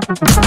you